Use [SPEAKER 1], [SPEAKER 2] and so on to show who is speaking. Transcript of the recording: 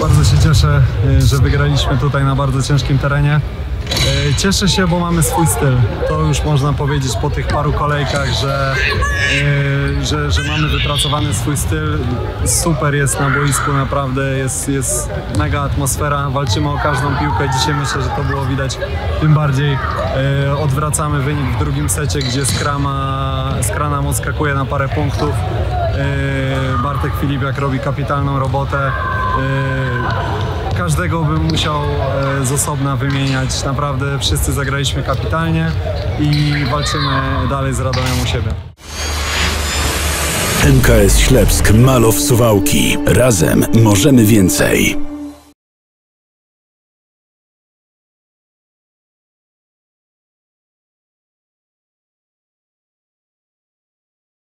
[SPEAKER 1] Bardzo się cieszę, y, że wygraliśmy tutaj na bardzo ciężkim terenie. Y, Cieszę się, bo mamy swój styl. To już można powiedzieć po tych paru kolejkach, że, y, że, że mamy wypracowany swój styl. Super jest na boisku, naprawdę jest, jest mega atmosfera. Walczymy o każdą piłkę. Dzisiaj myślę, że to było widać. Tym bardziej odwracamy wynik w drugim secie, gdzie Skrama, Skra nam odskakuje na parę punktów. Y, Bartek Filipiak robi kapitalną robotę. Y, każdego bym musiał e, z osobna wymieniać. Naprawdę wszyscy zagraliśmy kapitalnie i walczymy dalej z Radomiem u siebie.
[SPEAKER 2] MKS Ślepsk Malow Suwałki. Razem możemy więcej.